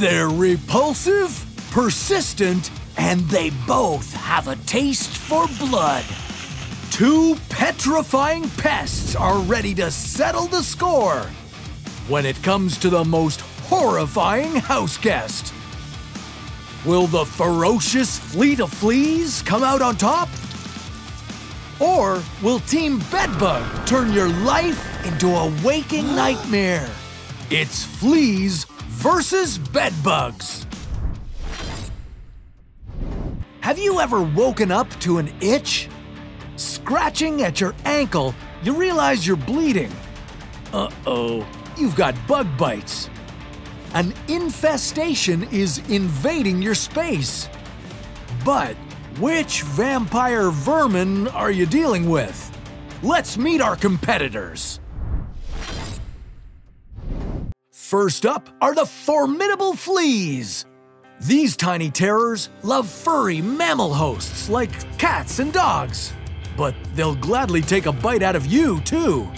They're repulsive, persistent, and they both have a taste for blood. Two petrifying pests are ready to settle the score when it comes to the most horrifying house guest. Will the ferocious fleet of fleas come out on top? Or will Team Bedbug turn your life into a waking nightmare? It's fleas versus bedbugs. Have you ever woken up to an itch? Scratching at your ankle, you realize you're bleeding. Uh oh, you've got bug bites. An infestation is invading your space. But which vampire vermin are you dealing with? Let's meet our competitors. First up are the formidable fleas. These tiny terrors love furry mammal hosts like cats and dogs, but they'll gladly take a bite out of you too.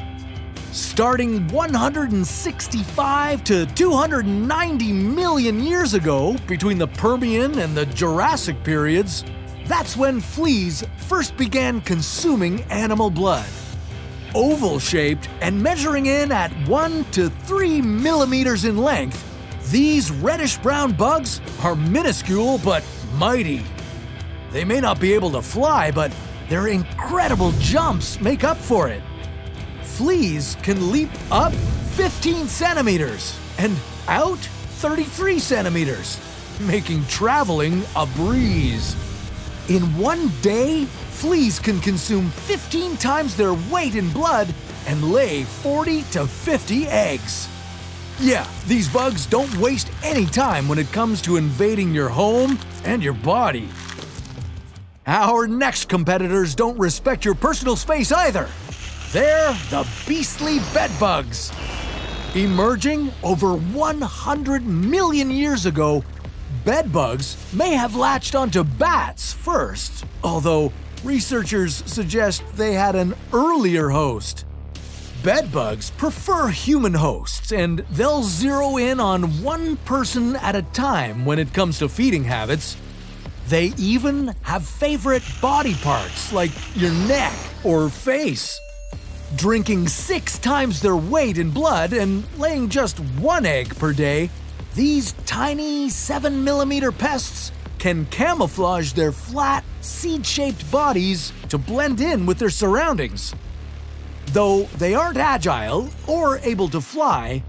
Starting 165 to 290 million years ago, between the Permian and the Jurassic periods, that's when fleas first began consuming animal blood. Oval shaped and measuring in at 1 to 3 millimeters in length, these reddish brown bugs are minuscule but mighty. They may not be able to fly, but their incredible jumps make up for it. Fleas can leap up 15 centimeters and out 33 centimeters, making traveling a breeze. In one day, fleas can consume 15 times their weight in blood and lay 40 to 50 eggs. Yeah, these bugs don't waste any time when it comes to invading your home and your body. Our next competitors don't respect your personal space either. They're the beastly bedbugs. Emerging over 100 million years ago, bedbugs may have latched onto bats first, although researchers suggest they had an earlier host. Bedbugs prefer human hosts, and they'll zero in on one person at a time when it comes to feeding habits. They even have favorite body parts like your neck or face. Drinking six times their weight in blood and laying just one egg per day, these tiny 7mm pests can camouflage their flat, seed shaped bodies to blend in with their surroundings. Though they aren't agile or able to fly,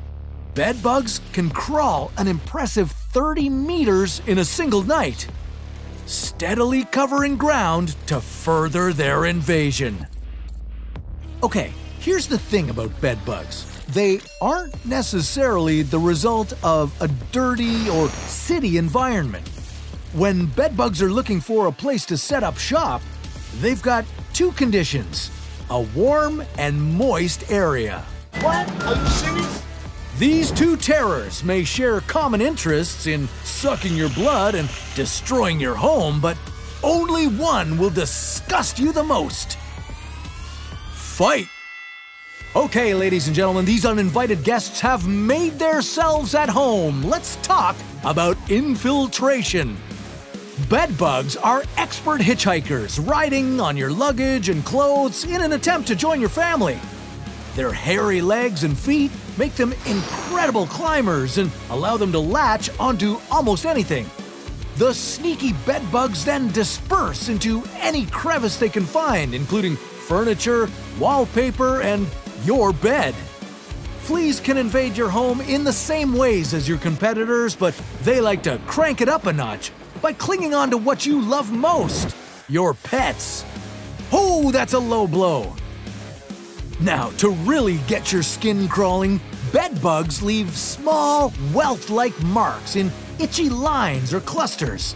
bedbugs can crawl an impressive 30 meters in a single night, steadily covering ground to further their invasion. Okay, here's the thing about bedbugs they aren't necessarily the result of a dirty or city environment. When bedbugs are looking for a place to set up shop, they've got two conditions a warm and moist area. What? Are you serious? These two terrors may share common interests in sucking your blood and destroying your home, but only one will disgust you the most. Fight! Okay, ladies and gentlemen, these uninvited guests have made themselves at home. Let's talk about infiltration. Bedbugs are expert hitchhikers, riding on your luggage and clothes in an attempt to join your family. Their hairy legs and feet make them incredible climbers and allow them to latch onto almost anything. The sneaky bedbugs then disperse into any crevice they can find, including furniture, wallpaper, and your bed. Fleas can invade your home in the same ways as your competitors, but they like to crank it up a notch by clinging on to what you love most your pets. Oh, that's a low blow. Now, to really get your skin crawling, bed bugs leave small, welt like marks in itchy lines or clusters.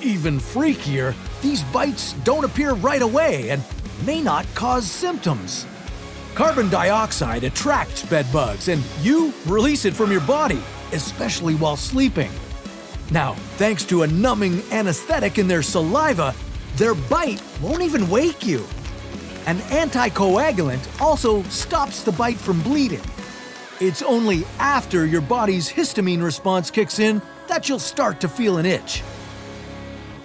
Even freakier, these bites don't appear right away and may not cause symptoms. Carbon dioxide attracts bed bugs, and you release it from your body, especially while sleeping. Now, thanks to a numbing anesthetic in their saliva, their bite won't even wake you. An anticoagulant also stops the bite from bleeding. It's only after your body's histamine response kicks in that you'll start to feel an itch.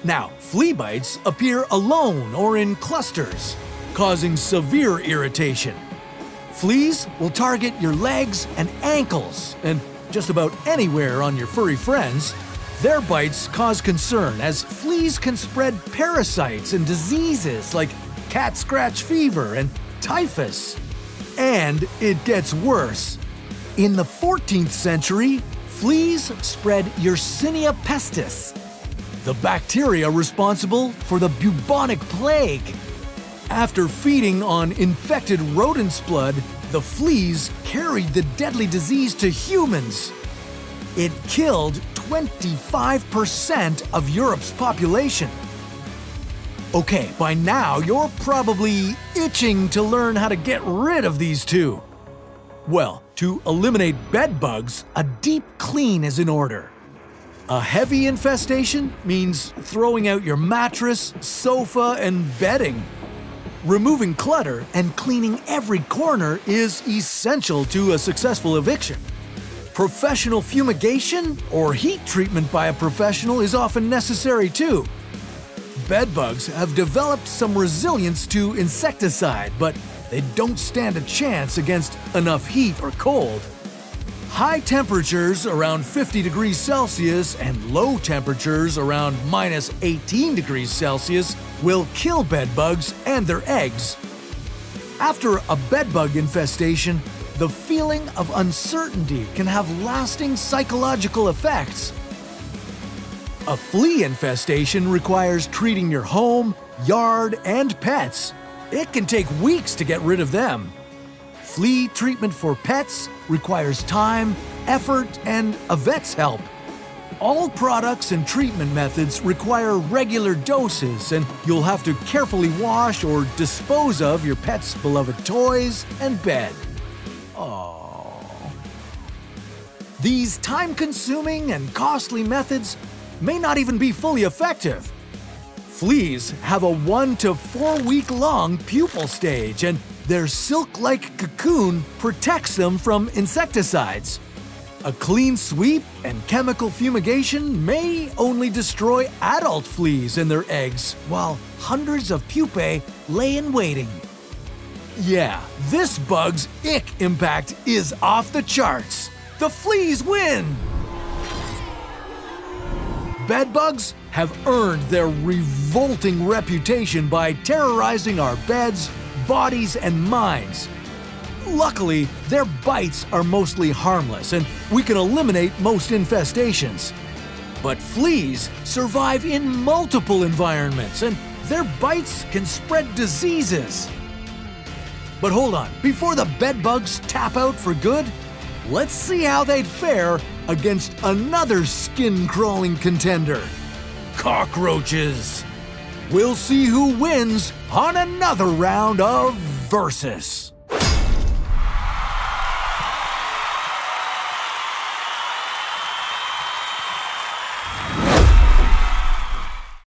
Now, flea bites appear alone or in clusters, causing severe irritation. Fleas will target your legs and ankles, and just about anywhere on your furry friends. Their bites cause concern as fleas can spread parasites and diseases like cat scratch fever and typhus. And it gets worse. In the 14th century, fleas spread Yersinia pestis, the bacteria responsible for the bubonic plague. After feeding on infected rodents' blood, the fleas carried the deadly disease to humans. It killed 25% of Europe's population. Okay, by now you're probably itching to learn how to get rid of these two. Well, to eliminate bed bugs, a deep clean is in order. A heavy infestation means throwing out your mattress, sofa, and bedding. Removing clutter and cleaning every corner is essential to a successful eviction. Professional fumigation or heat treatment by a professional is often necessary too. Bedbugs have developed some resilience to insecticide, but they don't stand a chance against enough heat or cold. High temperatures around 50 degrees Celsius and low temperatures around minus 18 degrees Celsius will kill bedbugs and their eggs. After a bedbug infestation, the feeling of uncertainty can have lasting psychological effects. A flea infestation requires treating your home, yard, and pets. It can take weeks to get rid of them. Flea treatment for pets requires time, effort, and a vet's help. All products and treatment methods require regular doses, and you'll have to carefully wash or dispose of your pet's beloved toys and bed. These time consuming and costly methods may not even be fully effective. Fleas have a one to four week long pupal stage, and their silk like cocoon protects them from insecticides. A clean sweep and chemical fumigation may only destroy adult fleas and their eggs, while hundreds of pupae lay in waiting. Yeah, this bug's ick impact is off the charts. The fleas win! Bedbugs have earned their revolting reputation by terrorizing our beds, bodies, and minds. Luckily, their bites are mostly harmless and we can eliminate most infestations. But fleas survive in multiple environments and their bites can spread diseases. But hold on, before the bedbugs tap out for good, let's see how they'd fare against another skin crawling contender cockroaches. We'll see who wins on another round of Versus.